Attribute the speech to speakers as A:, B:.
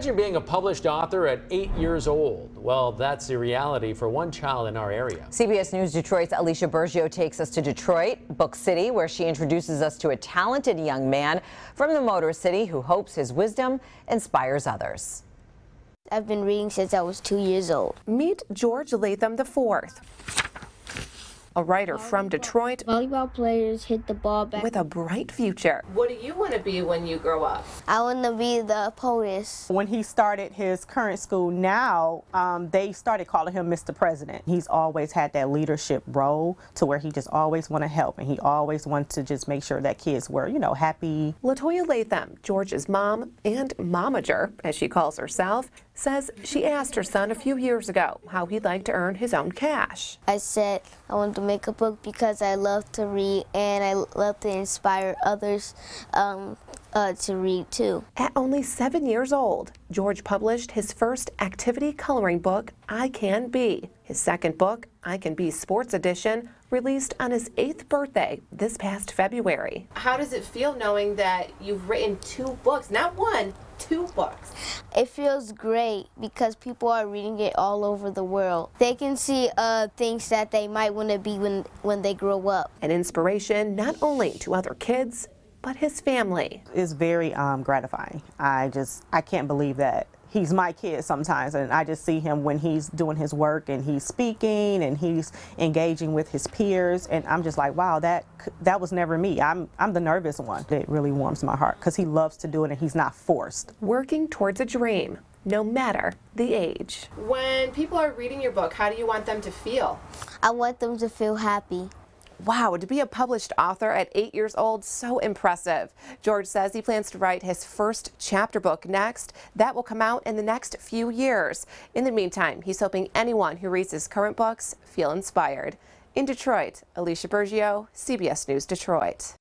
A: Imagine being a published author at eight years old. Well, that's the reality for one child in our area.
B: CBS News Detroit's Alicia Bergio takes us to Detroit, Book City, where she introduces us to a talented young man from the Motor City who hopes his wisdom inspires others.
C: I've been reading since I was two years old.
D: Meet George Latham IV, a writer from Detroit
C: Volleyball players hit the ball back.
D: with a bright future.
E: What do you want to be when you grow up?
C: I want to be the POTUS.
F: When he started his current school now, um, they started calling him Mr. President. He's always had that leadership role to where he just always want to help and he always wants to just make sure that kids were, you know, happy.
D: Latoya Latham, George's mom and momager, as she calls herself, says she asked her son a few years ago how he'd like to earn his own cash.
C: I said I wanted to make a book because I love to read and I love to inspire others um, uh, to read too.
D: At only seven years old, George published his first activity coloring book, I Can Be. His second book, I Can Be Sports Edition, released on his eighth birthday this past February.
E: How does it feel knowing that you've written two books, not one, two books?
C: It feels great because people are reading it all over the world. They can see uh, things that they might want to be when, when they grow up.
D: An inspiration not only to other kids, but his family.
F: It's very um, gratifying. I just, I can't believe that he's my kid sometimes and I just see him when he's doing his work and he's speaking and he's engaging with his peers and I'm just like wow that that was never me I'm I'm the nervous one it really warms my heart because he loves to do it and he's not forced
D: Working towards a dream, no matter the age.
E: When people are reading your book, how do you want them to feel?
C: I want them to feel happy.
D: Wow, to be a published author at eight years old, so impressive. George says he plans to write his first chapter book next. That will come out in the next few years. In the meantime, he's hoping anyone who reads his current books feel inspired. In Detroit, Alicia Bergio, CBS News Detroit.